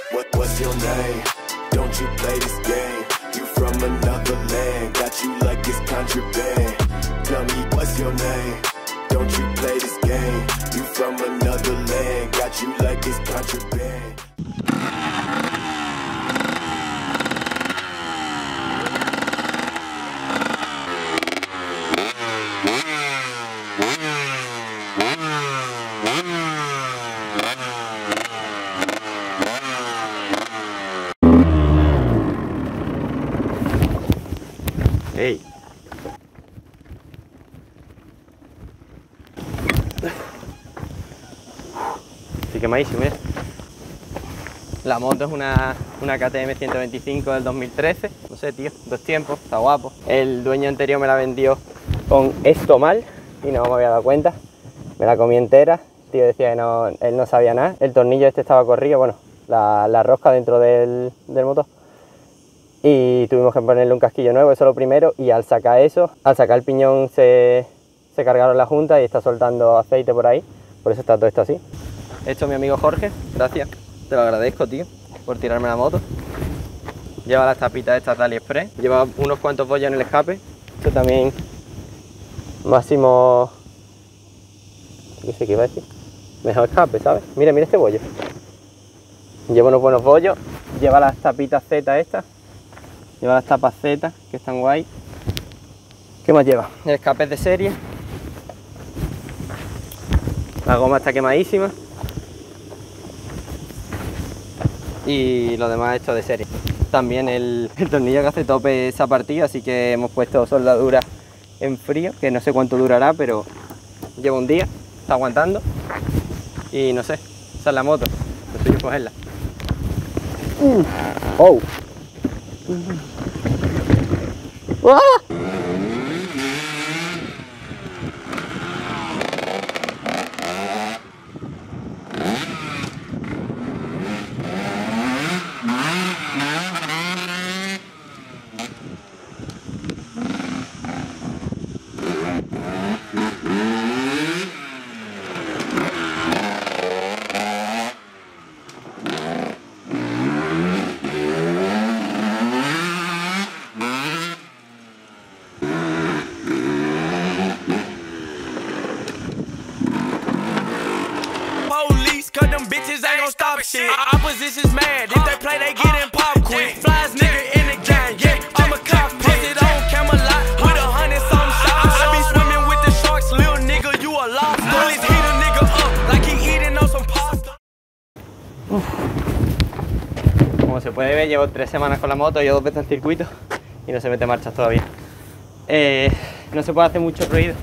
what, what, what's your name? Don't you play this game? You from another land, got you like it's contraband. Tell me what's your name? Don't you play this game? You from another land, got you like it's contraband. ¡Ey! Estoy quemadísimo, ¿eh? La moto es una, una KTM 125 del 2013. No sé, tío, dos tiempos, está guapo. El dueño anterior me la vendió con esto mal y no me había dado cuenta. Me la comí entera. El tío decía que no, él no sabía nada. El tornillo este estaba corrido, bueno, la, la rosca dentro del, del motor y tuvimos que ponerle un casquillo nuevo, eso lo primero, y al sacar eso, al sacar el piñón se, se cargaron la junta y está soltando aceite por ahí, por eso está todo esto así. Esto es mi amigo Jorge, gracias, te lo agradezco, tío, por tirarme la moto. Lleva las tapitas estas de AliExpress, lleva unos cuantos bollos en el escape, esto también máximo, no sé qué iba a decir, mejor escape, ¿sabes? Mira, mira este bollo. Lleva unos buenos bollos, lleva las tapitas Z estas, Lleva las tapas Z, que están guay. ¿Qué más lleva? El escape es de serie. La goma está quemadísima. Y lo demás hecho de serie. También el, tornillo que hace tope esa partida, así que hemos puesto soldadura en frío, que no sé cuánto durará, pero lleva un día, está aguantando. Y no sé, esa es la moto, lo suyo es cogerla. Oh. Ah! Cut them bitches ain't gon' stop shit. Opposition's mad, if they play, they get in pop quick. Flies nigga in the gang, yeah, I'm a cop. Posted on Camelot with a hundred some shots. I be swimming with the sharks, little nigga, you a lobster. Police heat a nigga up like he eating on some pasta. Como se puede ver, llevo tres semanas con la moto, yo dos veces en circuito y no se mete marchas todavía. Eh, no se puede hacer mucho ruido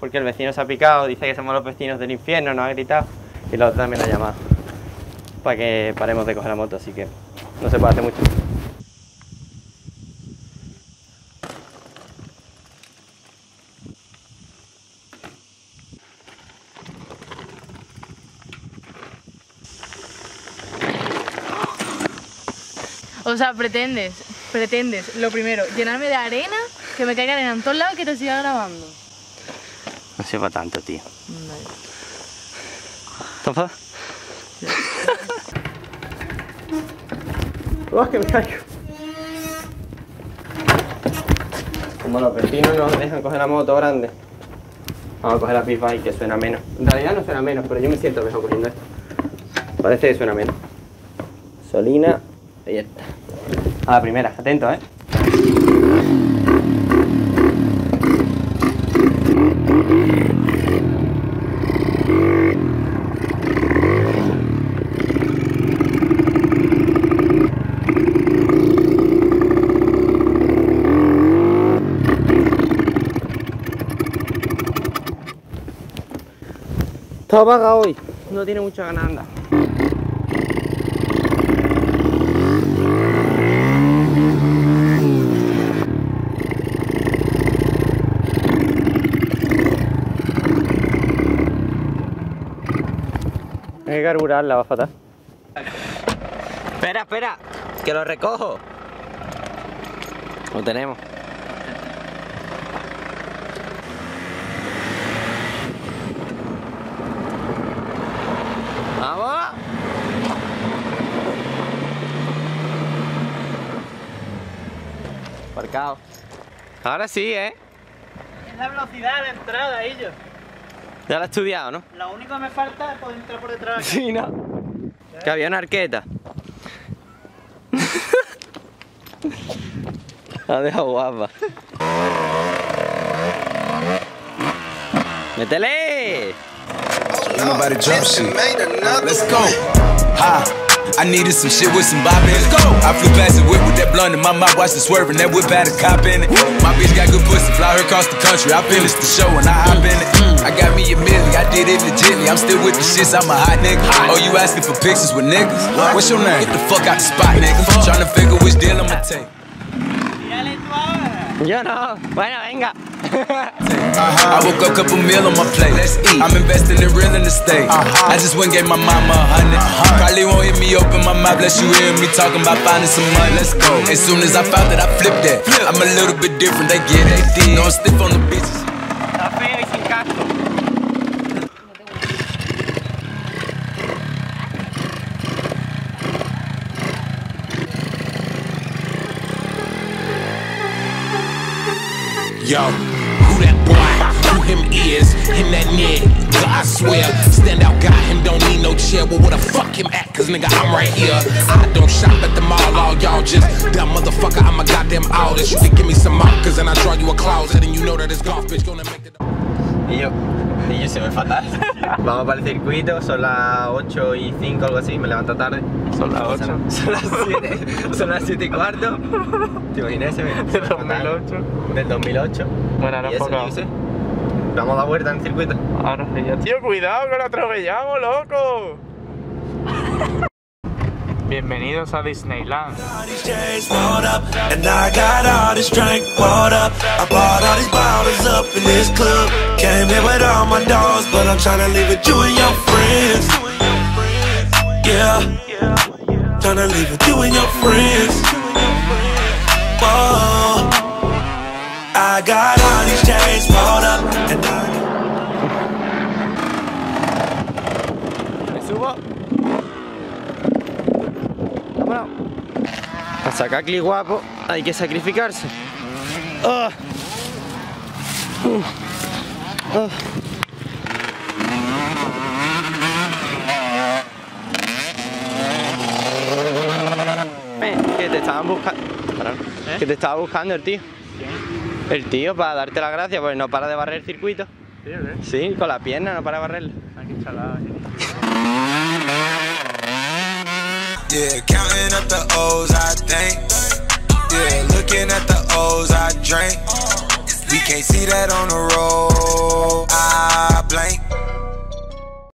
porque el vecino se ha picado, dice que somos los vecinos del infierno, nos ha gritado y la otra también ha llamado para que paremos de coger la moto, así que no se puede hacer mucho. O sea, pretendes, pretendes, lo primero, llenarme de arena, que me caiga arena en todos lados y que te siga grabando. No se va tanto, tío. Vale. ¿Estás ¡Oh, que me caigo! Como los vecinos nos dejan coger la moto grande, vamos a coger la pipa y que suena menos. En realidad no suena menos, pero yo me siento mejor cogiendo esto. Parece que suena menos. Solina, ahí está. A la primera, atento, ¿eh? Está apagado hoy, no tiene mucha ganas de andar. Hay que carburarla, va fatal. Espera, espera, que lo recojo. Lo tenemos. ¡Vamos! Ahora sí, ¿eh? Es la velocidad de entrada, ellos. Ya lo he estudiado, ¿no? Lo único que me falta es poder entrar por detrás. Sí, ¿no? Que había una arqueta. La ha dejado guapa. ¡Métele! Let's go. Ha. I needed some shit with some bop in it. Let's go. I flew past the whip with that blunt in my mouth, watched it swerving. That whip had a cop in it. My bitch got good pussy, fly her across the country. I finished the show and I hop in it. I got me a milli, I did it legitly. I'm still with the shits, I'm a hot nigga. Oh, you asking for pictures with niggas? What's your name? Get the fuck out the spot, nigga. Trying to figure which deal I'ma take. Tírale. Yo no. Bueno, venga. I woke up, couple meal on my plate. Let's eat. I'm investing in real estate. Uh-huh. I just went and gave my mama a 100 uh-huh. Probably won't hear me open my mouth, bless you hear me talking about finding some money. Let's go. As soon as I found that, I flipped that. I'm a little bit different, they get it. No, I'm stiff on the bitches. Está feo y sin casco. Yo, is? Him that nigga, I swear. Stand out guy, him don't need no chair. Well, where the fuck him at? Cause nigga, I'm right here. I don't shop at the mall, all y'all just dumb motherfucker. I'm a goddamn artist. You can give me some mark, cause then I draw you a closet. And you know that this golf bitch gonna make it. Y yo, y yo se ve fatal. Vamos para el circuito, son las 8 y 5 algo así, me levanto tarde. Son las 8. Son, las 7, son las 7 y cuarto. ¿Te imaginas ese? Del 2008. Del 2008. Bueno, ahora eso, poco. Yo qué sé. Vamos a dar vuelta en el circuito. Ahora sí, ya. Tío, cuidado que lo atropellamos, loco. Bienvenidos a Disneyland. Tryna leave with you and your friends. Yeah, I got all these chains bought up, and I. Me subo. Vámonos. Para sacar clic guapo hay que sacrificarse. Uh. Eh, que te estaban buscando. Que te estaba buscando el tío. El tío, para darte las gracias, pues no para de barrer el circuito. ¿Sí, con la pierna, no para de barrerlo. Can't see that on road. Blank.